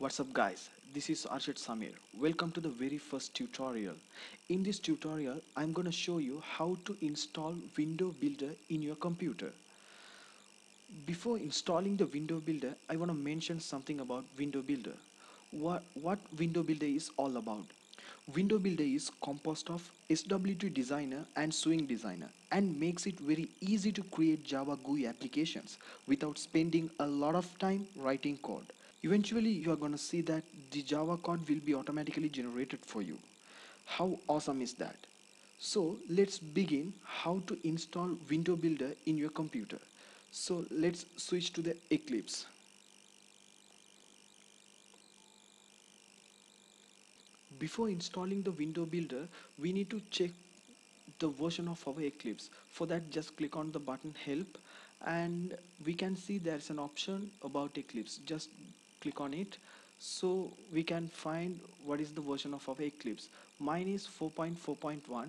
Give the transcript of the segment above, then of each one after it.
What's up guys, this is Arshath Shameer. Welcome to the very first tutorial. In this tutorial, I'm gonna show you how to install Window Builder in your computer. Before installing the Window Builder, I wanna mention something about Window Builder. What, what Window Builder is all about. Window Builder is composed of SWT Designer and Swing Designer and makes it very easy to create Java GUI applications without spending a lot of time writing code. Eventually, you are going to see that the Java code will be automatically generated for you. How awesome is that? So let's begin how to install Window Builder in your computer. So let's switch to the Eclipse. Before installing the Window Builder, we need to check the version of our Eclipse. For that, just click on the button Help and we can see there's an option about Eclipse. Just click on it. So we can find what is the version of our Eclipse. Mine is 4.4.1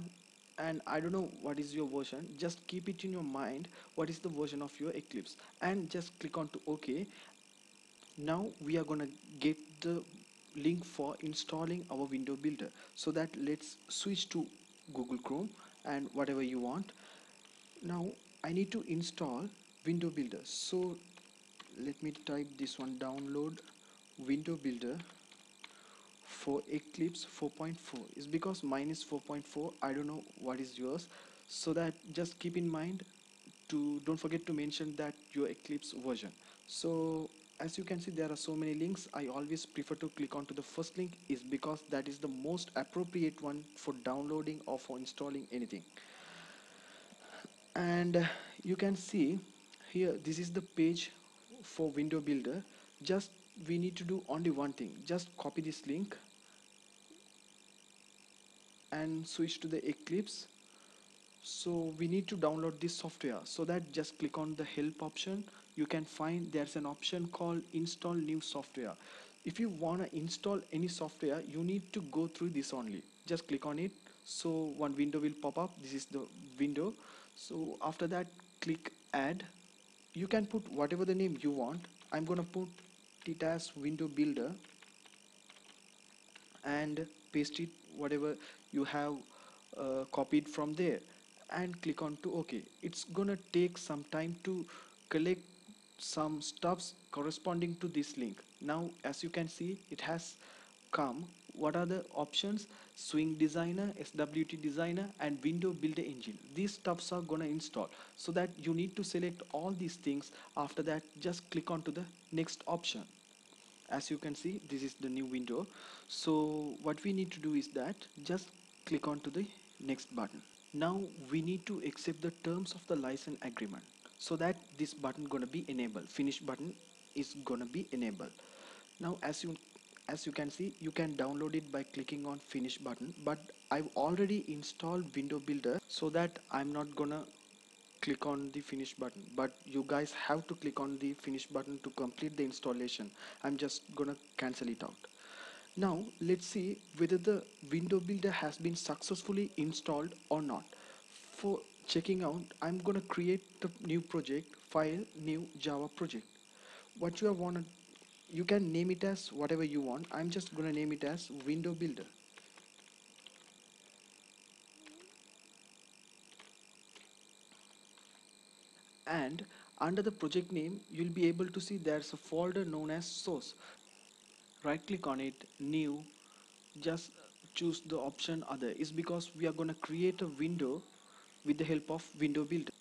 and I don't know what is your version. Just keep it in your mind what is the version of your Eclipse. And just click on to OK. Now we are gonna get the link for installing our window builder. So that let's switch to Google Chrome and whatever you want. Now I need to install window builder. So let me type this one download window builder for Eclipse 4.4 is because mine is 4.4 I don't know what is yours. So that just keep in mind to don't forget to mention that your Eclipse version. So as you can see there are so many links. I always prefer to click onto the first link. Is because that is the most appropriate one for downloading or for installing anything. And you can see here this is the page for window builder just we need to do only one thing just copy this link and switch to the Eclipse. So we need to download this software. So that just click on the help option. You can find there's an option called install new software. If you want to install any software you need to go through this only. Just click on it. So one window will pop up. This is the window. So after that click add you can put whatever the name you want. I'm gonna put it as window builder and paste it whatever you have uh, copied from there and click on to OK it's gonna take some time to collect some stuffs corresponding to this link. Now as you can see it has come what are the options? Swing designer swt designer and window builder engine. These stuffs are gonna install. So that you need to select all these things. After that just click on to the next option. As you can see this is the new window. So what we need to do is that just click on to the next button. Now we need to accept the terms of the license agreement. So that this button gonna be enabled. Finish button is gonna be enabled. Now as you as you can see you can download it by clicking on finish button but I've already installed window builder so that I'm not gonna click on the finish button. But you guys have to click on the finish button to complete the installation. I'm just gonna cancel it out. Now let's see whether the window builder has been successfully installed or not. For checking out I'm gonna create the new project file new Java project. What you want to you can name it as whatever you want. I'm just gonna name it as window builder. And under the project name you'll be able to see there's a folder known as source. Right click on it new. Just choose the option other. Is because we are going to create a window with the help of window builder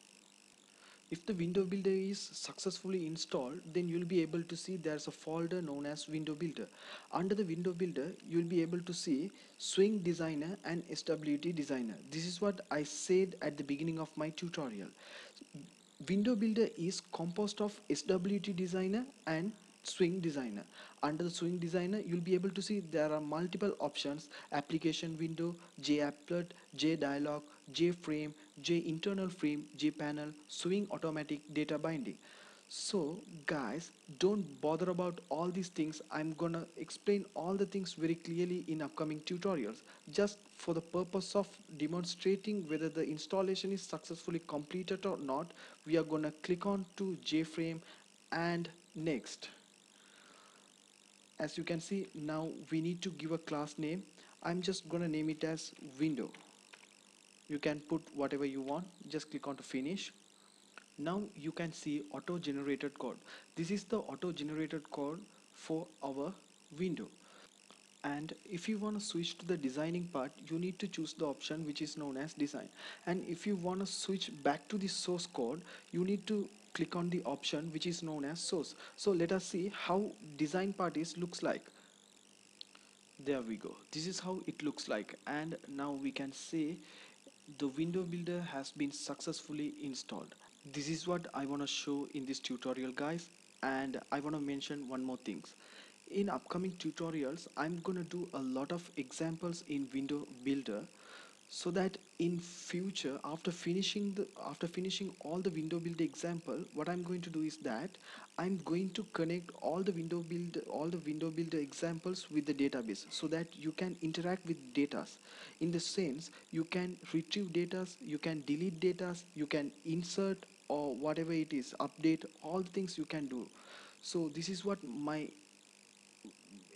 if the window builder is successfully installed, then you'll be able to see there's a folder known as window builder. Under the window builder, you'll be able to see swing designer and SWT designer. This is what I said at the beginning of my tutorial. Window builder is composed of SWT designer and swing designer under the swing designer you'll be able to see there are multiple options application window japplet jdialog jframe j internal frame jpanel swing automatic data binding. So guys don't bother about all these things. I'm gonna explain all the things very clearly in upcoming tutorials. Just for the purpose of demonstrating whether the installation is successfully completed or not we are gonna click on to jframe and next. As you can see now we need to give a class name. I'm just gonna name it as window you can put whatever you want. Just click on to finish. Now you can see auto generated code. This is the auto generated code for our window. And if you want to switch to the designing part you need to choose the option which is known as design. And if you want to switch back to the source code you need to click on the option which is known as source. So let us see how design part is looks like. There we go. This is how it looks like. And now we can say the window builder has been successfully installed. This is what I want to show in this tutorial guys and I want to mention one more things. In upcoming tutorials I'm gonna do a lot of examples in window builder so that in future after finishing the after finishing all the window builder example what I'm going to do is that I'm going to connect all the window build all the window builder examples with the database so that you can interact with data in the sense you can retrieve data you can delete data you can insert or whatever it is update all the things you can do. So this is what my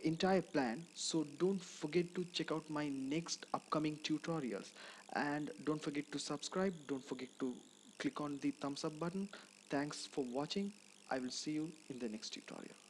entire plan so don't forget to check out my next upcoming tutorials. And don't forget to subscribe don't forget to click on the thumbs up button. Thanks for watching. I will see you in the next tutorial